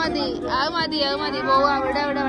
മതി അത് മതി അത് മതി. പോവാ അവിടെ അവിടെ.